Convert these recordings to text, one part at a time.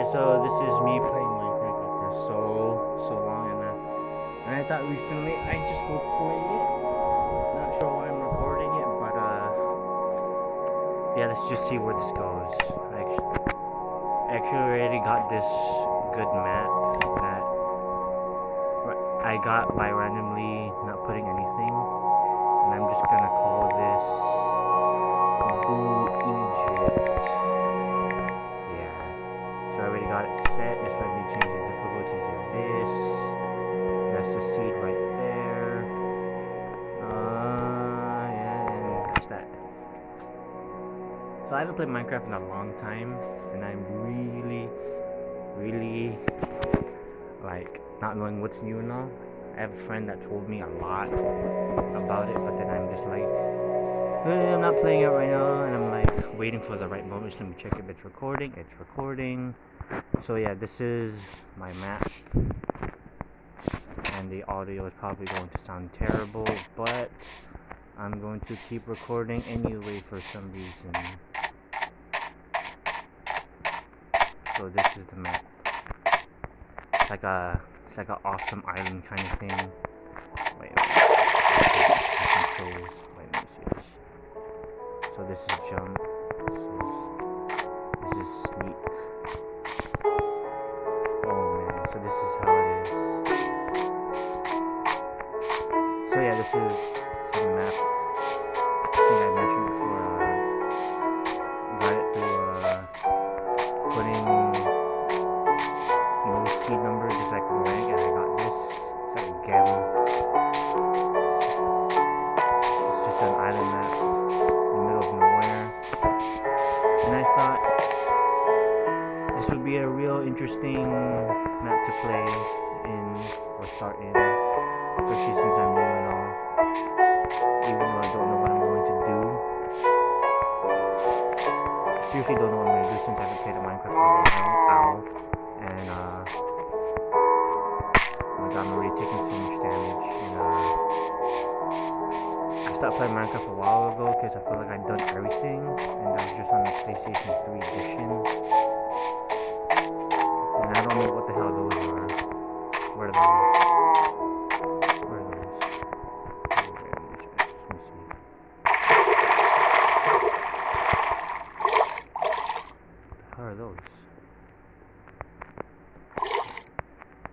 Alright, so this is me playing Minecraft after so, so long, and, uh, and I thought recently I'd just go play it. Not sure why I'm recording it, but, uh, yeah, let's just see where this goes. I actually, actually already got this good map that I got by randomly not putting anything, and I'm just gonna call this I haven't played Minecraft in a long time, and I'm really, really like not knowing what's new and all. I have a friend that told me a lot about it, but then I'm just like, "Eh, I'm not playing it right now, and I'm like waiting for the right moment. Just let me check if it's recording. It's recording. So yeah, this is my map, and the audio is probably going to sound terrible, but I'm going to keep recording anyway for some reason. So this is the map. It's like a, it's like an awesome island kind of thing. Wait, wait. Controls. Wait, let me see this. So this is jump. This is, this is sleep. Oh man, so this is how it is. So yeah, this is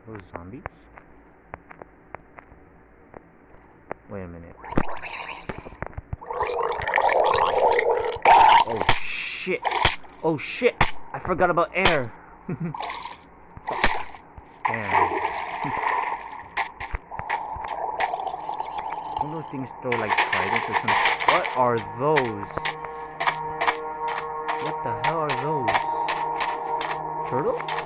Those zombies? Wait a minute. Oh shit! Oh shit! I forgot about air! Damn. Don't those things throw like tridents or something? What are those? What the hell are those? Turtles?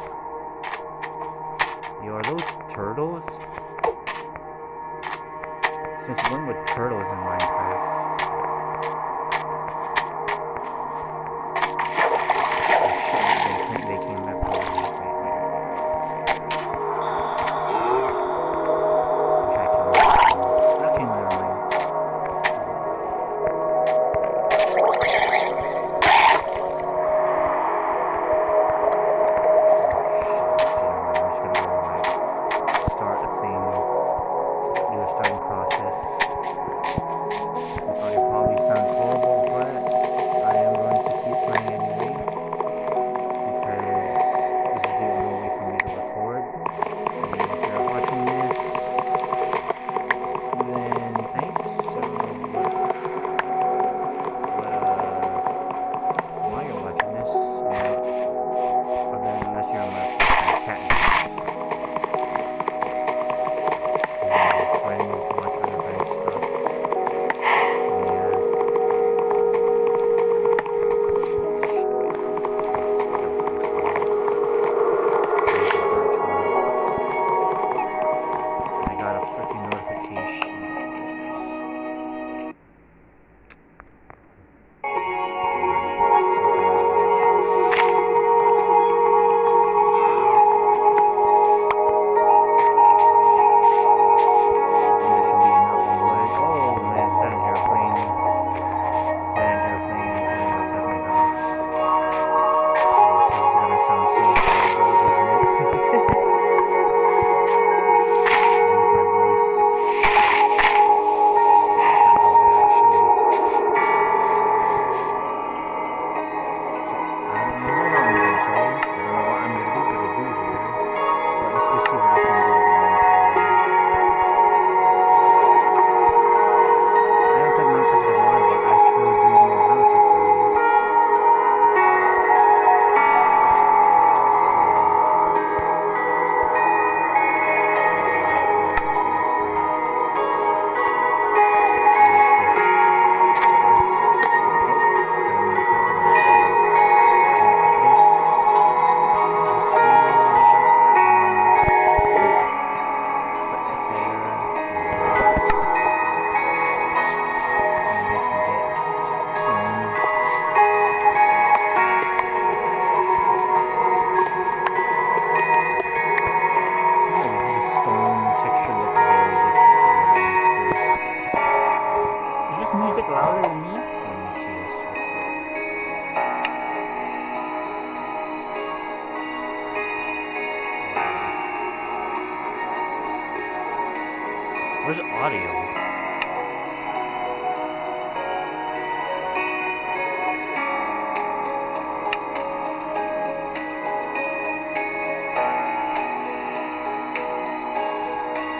Where's audio?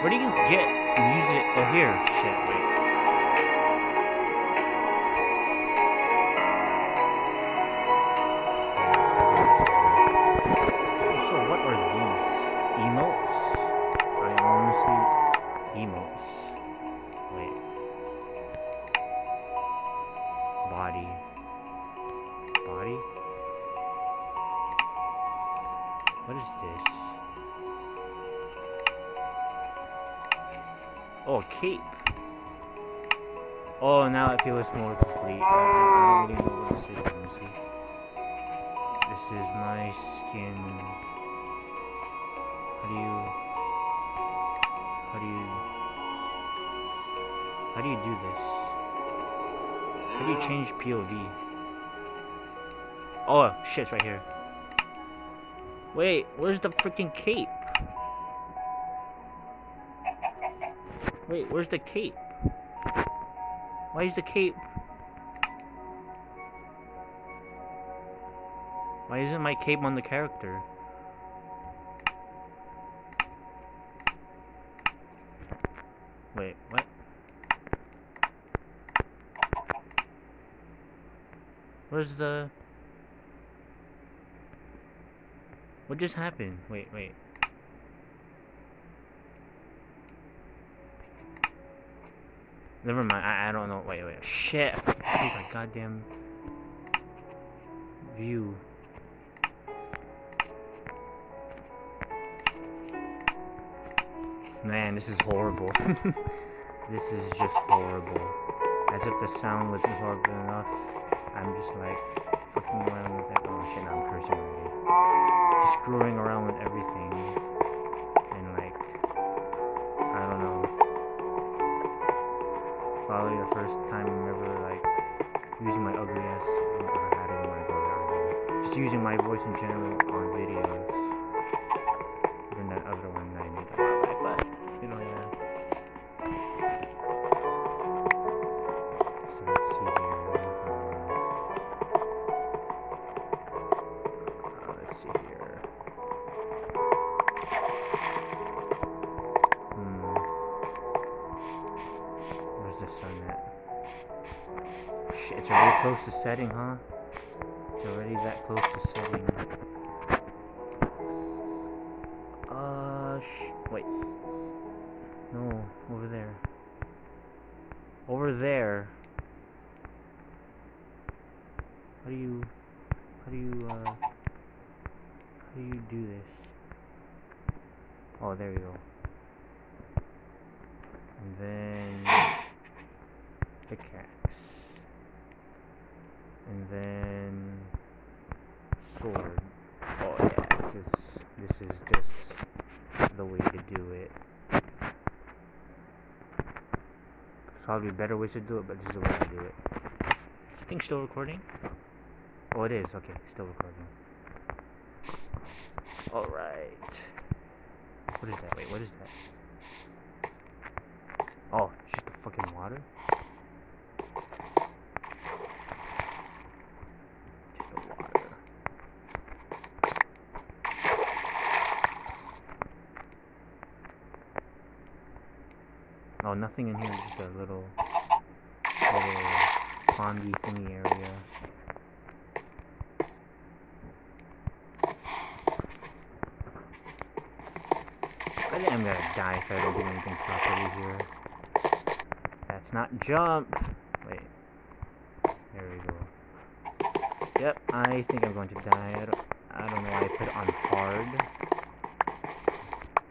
Where do you get music? Oh, here. Shit, wait. Is my skin. How do you... How do you... How do you do this? How do you change POV? Oh, shit, it's right here. Wait, where's the freaking cape? Wait, where's the cape? Why is the cape? Why isn't my cape on the character? Wait, what? Where's the... What just happened? Wait, wait. Never mind. I, I don't know. Wait, wait. Shit. I my goddamn view. Man, this is horrible. this is just horrible. As if the sound wasn't horrible enough. I'm just like fucking around with it. Oh shit, I'm cursing already. Just screwing around with everything. And like, I don't know probably the first time I'm ever like using my ugly ass. I there. Just using my voice in general on videos. It's already close to setting, huh? It's already that close to setting. Probably better ways to do it, but this is the way to do it. I think still recording? Oh it is, okay, still recording. Alright. What is that? Wait, what is that? Oh, it's just the fucking water? Oh, nothing in here, just a little, little pondy thingy area. I think I'm gonna die if I don't do anything properly here. That's not jump. Wait. There we go. Yep, I think I'm going to die. I don't, I don't know why I put it on hard.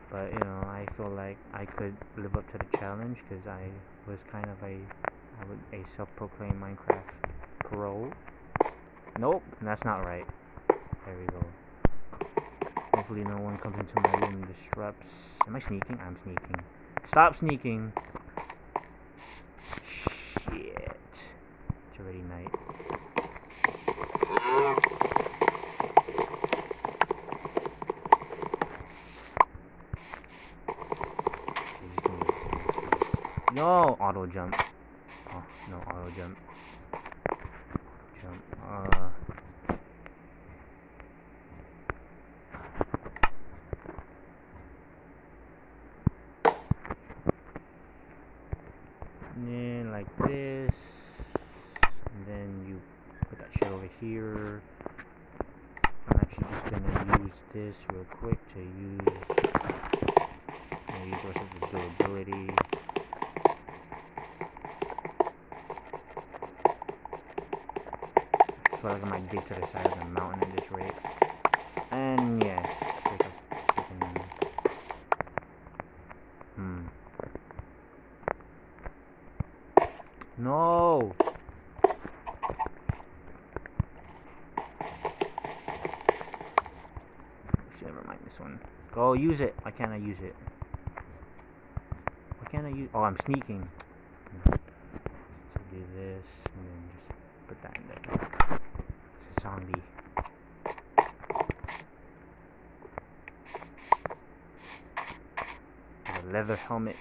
But, you know, feel like I could live up to the challenge because I was kind of a, I would, a self-proclaimed Minecraft pro. Nope, that's not right. There we go. Hopefully no one comes into my room and disrupts. Am I sneaking? I'm sneaking. Stop sneaking. Shit. It's already night. Okay, just give me a second, please. No! Auto jump. Oh, no auto jump. Jump. Uh. Then like this. And then you put that shit over here. I'm actually just gonna use this real quick to use. The rest of durability. Feel like I might get to the side of the mountain at this rate. And yes, freaking. Hmm. No! Never mind this one. Go use it. Why can't I use it? Why can't I use? Oh, I'm sneaking. So do this and then just put that in there. It's a zombie. A leather helmet.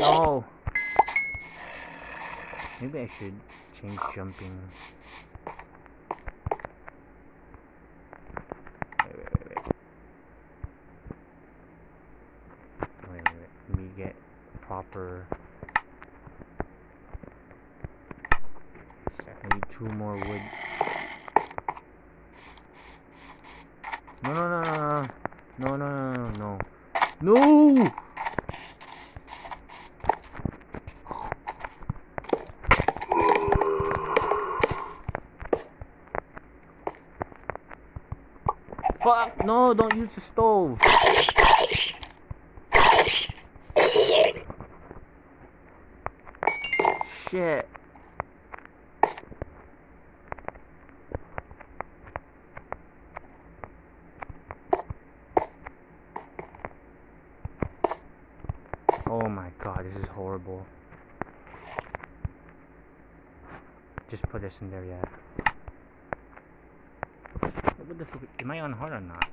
No. Maybe I should change jumping. Me get proper. Maybe two more wood. No, no, no, no, no, no, no, no, no! Fuck! No, don't use the stove. Shit. Oh my god, this is horrible. Just put this in there, yeah. What the fuck? Am I on hard or not?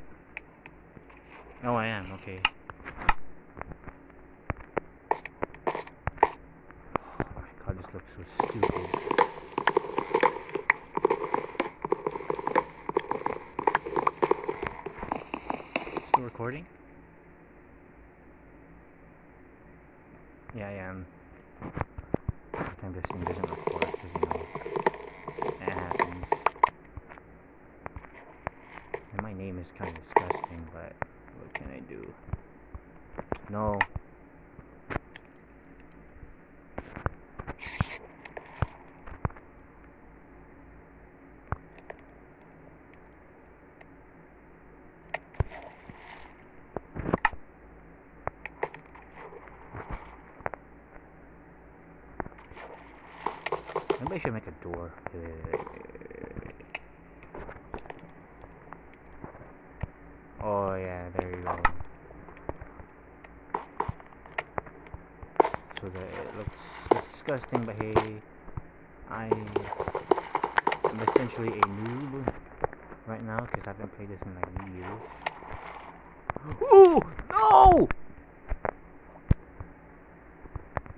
Oh, I am. Okay. Oh my god, this looks so stupid. Still recording? Yeah, I am. Time this thing doesn't record because you know that happens. And my name is kind of disgusting, but what can I do? No. I should make a door. Oh yeah, there you go. So that it looks, looks disgusting, but hey, I am essentially a noob right now because I haven't played this in like years. Ooh!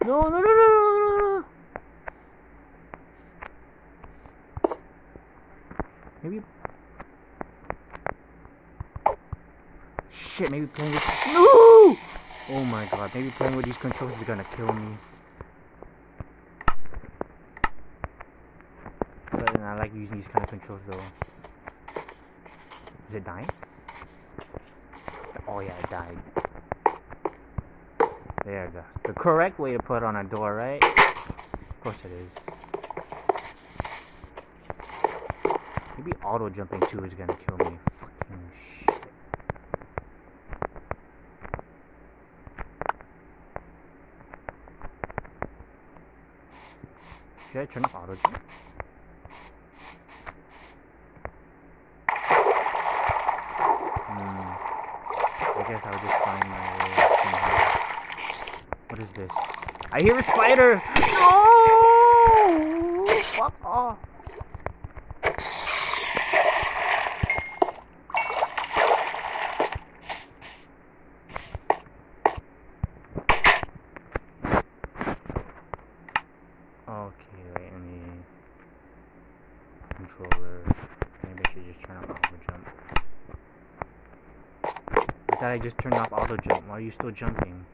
No, no, no, no! Maybe. Shit, maybe playing with. No! Oh my god, maybe playing with these controls is gonna kill me. But then I like using these kind of controls though. Is it dying? Oh yeah, it died. There you go. The correct way to put on a door, right? Of course it is. Maybe auto jumping too is gonna kill me. Fucking shit. I guess I'll just find my way. What is this? I hear a spider! No! Fuck off! controller. Maybe I should just turn off auto jump. I I just turned off auto jump. Why are you still jumping?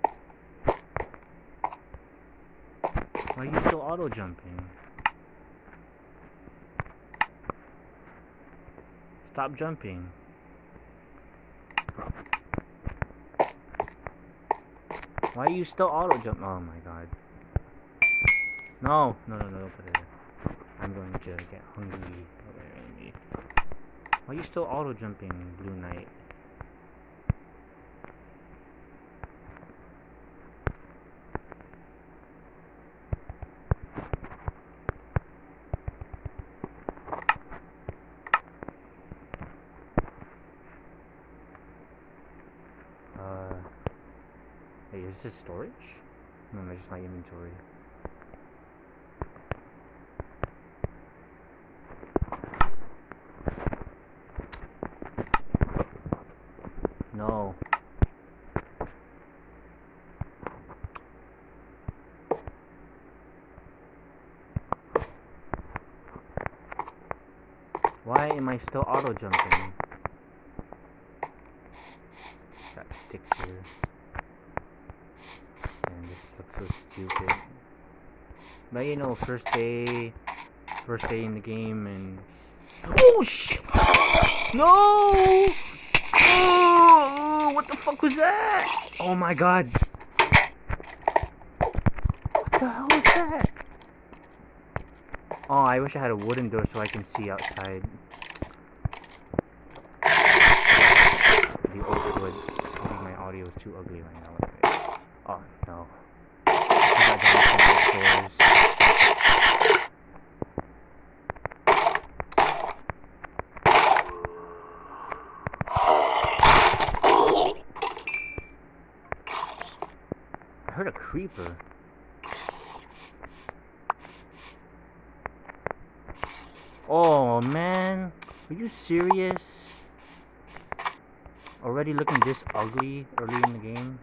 Why are you still auto jumping? Stop jumping. Why are you still auto jump? Oh my god. No, no, no, no, don't put it there. I'm going to get hungry. Why are you still auto jumping, Blue Knight? Uh, hey, is this storage? No, that's just my inventory. No. Why am I still auto jumping? Got sticks here. And this looks so stupid. But you know, first day, first day in the game, and oh shit! No! Oh, what the fuck was that? Oh my god! What the hell was that? Oh, I wish I had a wooden door so I can see outside. The oak wood. I think my audio is too ugly right now. Oh no. I got down some doors. I Oh man, are you serious? Already looking this ugly early in the game?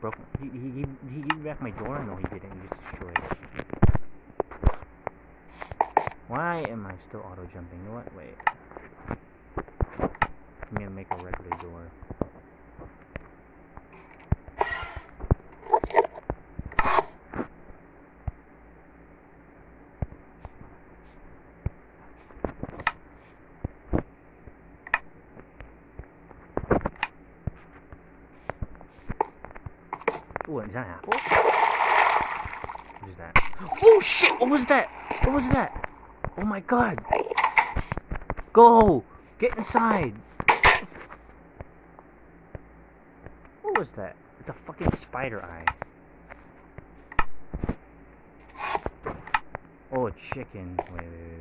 Broke. He he he he he wrecked my door. No, he didn't. He just destroyed it. Why am I still auto jumping? What? Wait. I'm gonna make a regular door. Ooh, is that an apple? What is that? Oh shit! What was that? What was that? Oh my god! Go! Get inside! What was that? It's a fucking spider eye. Oh, a chicken. Wait, wait, wait,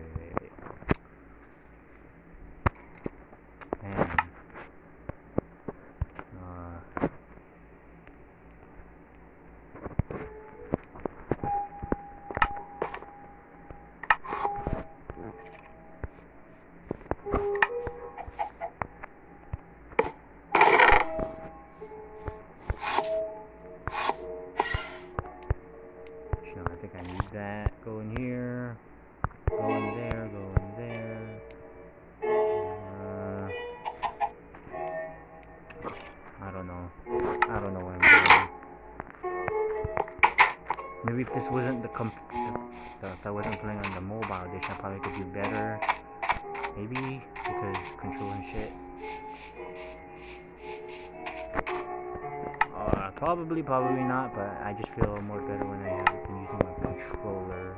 probably, not, but I just feel more better when I have been using my controller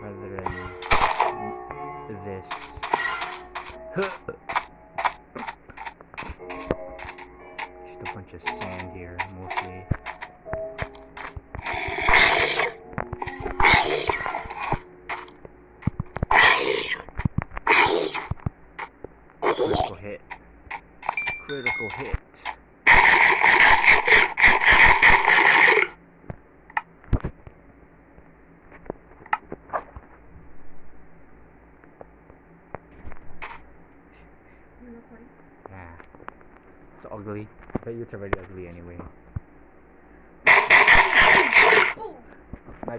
rather than this. just a bunch of sand here, mostly. Critical hit. Critical hit. You're recording? Yeah. It's ugly. But it's already ugly anyway. Boom.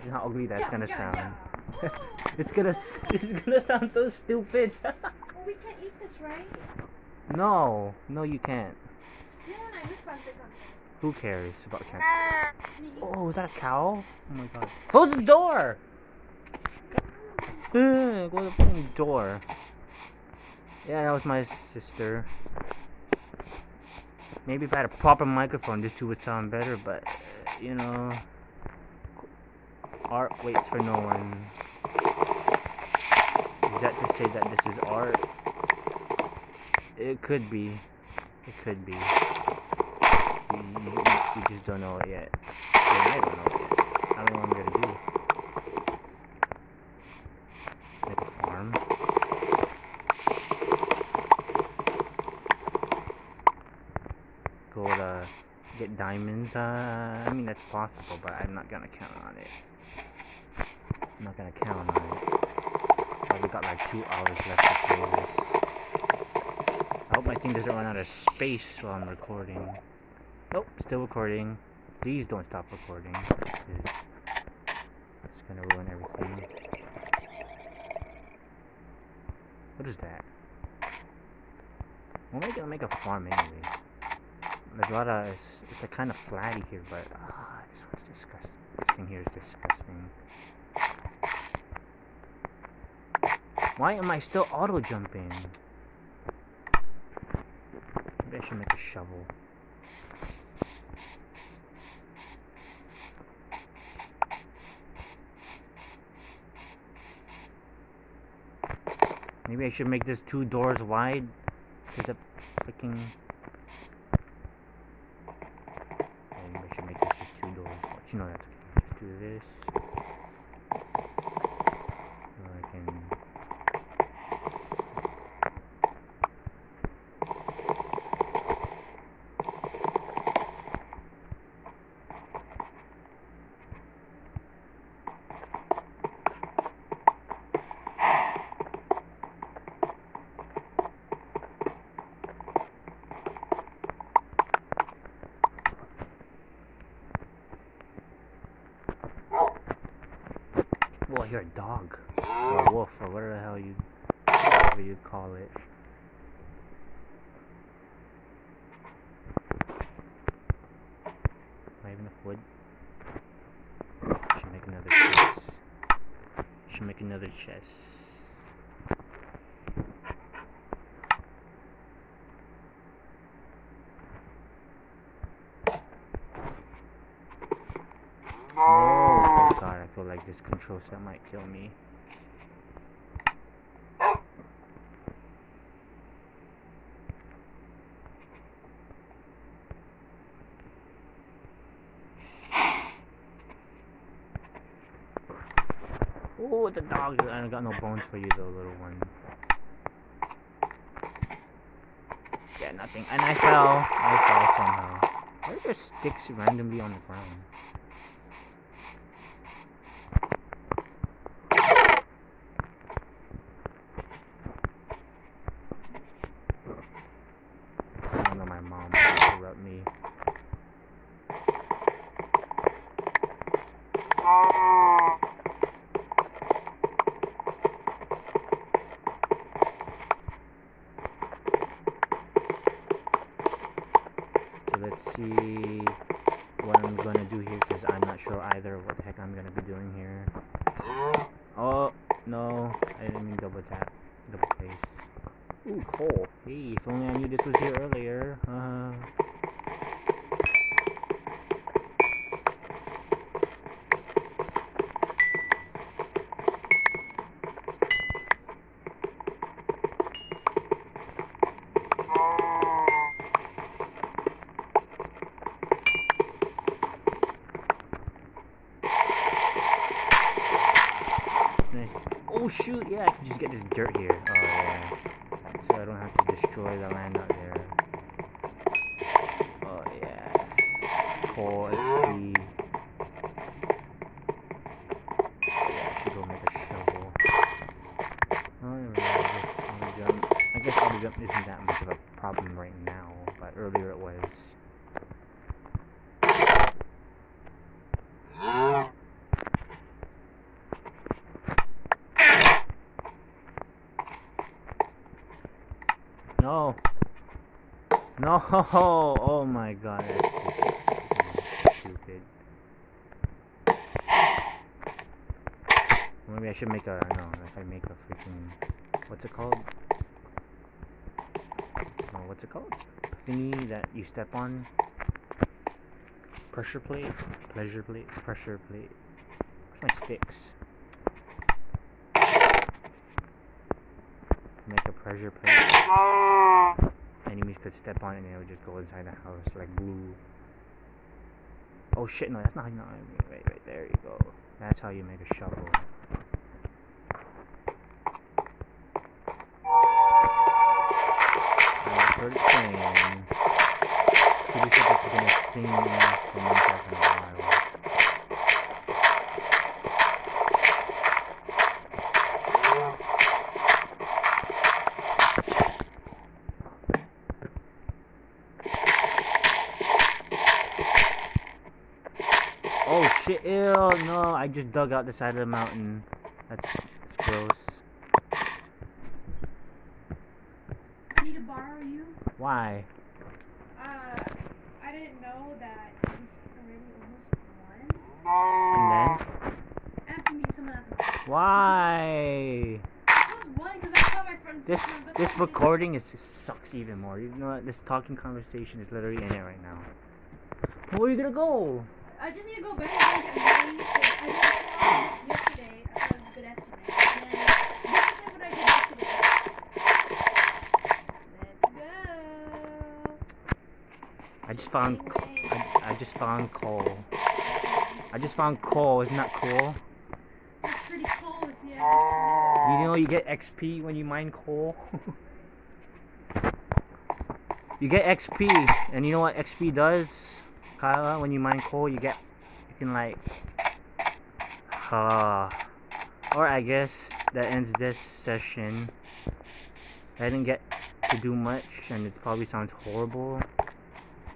Imagine how ugly that's Yeah, gonna yeah, sound. yeah. It's gonna s- it's gonna sound so stupid. Well, we can eat this, right? no, no, you can't. You know, I just want to come. Who cares about cats? Me. Oh, is that a cow? Oh my god. Close the door! Ugh, Close the fucking door. Yeah, that was my sister. Maybe if I had a proper microphone, this too would sound better, but, uh, you know. Art waits for no one. Is that to say that this is art? It could be. It could be. We, we, just don't know it yet. I don't know it yet. I don't know what I'm gonna do. Make a farm. Go to get diamonds. Uh, I mean that's possible, but I'm not gonna count on it. I'm not gonna count on it. Probably got like two hours left to play this. I hope my thing doesn't run out of space while I'm recording. Nope, still recording. Please don't stop recording. It's gonna ruin everything. What is that? We'll gonna make a farm anyway. There's a lot of it's, it's a kind of flatty here, but ah, this one's disgusting. This thing here is disgusting. Why am I still auto jumping? Maybe I should make a shovel. Maybe I should make this two doors wide. Cause the freaking. Yeah, maybe I should make this just two doors. wide. You know that's okay. Let's do this. So I can. Oh, I hear a dog. Or a wolf, or whatever the hell you, whatever you call it. Do I have enough wood? Should make another chest. Should make another chest. Oh, feel like this control set might kill me. Oh, the dog! I got no bones for you, though, little one. Yeah, nothing. And I fell. I fell somehow. Why are there sticks randomly on the ground? I don't know my mom will interrupt me. So let's see what I'm gonna do here because I'm not sure either what the heck I'm gonna be doing here. Oh no, I didn't mean double tap, double face. Ooh, coal. Hey, if only I knew this was here earlier. Uh, nice. Yeah, I can just get this dirt here. Oh yeah. So I don't have to destroy the land out there. Oh yeah. Coal XP. Yeah, I should go make a shovel. Oh, mind, I guess auto jump. I guess auto jump isn't that much of a problem right now, but earlier it was. No. No. Oh, oh my god. Stupid. Maybe I should make a no. If I make a freaking what's it called? No, what's it called? Thingy that you step on. Pressure plate, pleasure plate, pressure plate. Where's my sticks? Make a pressure plate. Enemies could step on it and it would just go inside the house like glue. Oh shit, no, that's not know. Wait, wait, there you go. That's how you make a shovel. Thing for Minecraft in a while? Oh shit, ew, no, I just dug out the side of the mountain. That's, that's gross. Need to borrow you? Why? Uh, I didn't know that it was already almost one. And then? I have to meet someone. Why? It was one because I saw my friends. This this recording is sucks even more. You know what? This talking conversation is literally in it right now. Where are you gonna go? I just need to go back and get ready. 'cause I did it yesterday. I thought it was a good estimate. And then basically what I did yesterday. Let's go. I just found Wait. I, I just found coal. I just found coal. Isn't that cool? It's pretty cool if you ask me. You know you get XP when you mine coal. you get XP, and you know what XP does, Kyla? When you mine coal, you get you can like. Uh, or I guess that ends this session. I didn't get to do much, and it probably sounds horrible.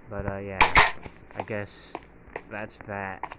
But uh, yeah, I guess that's that.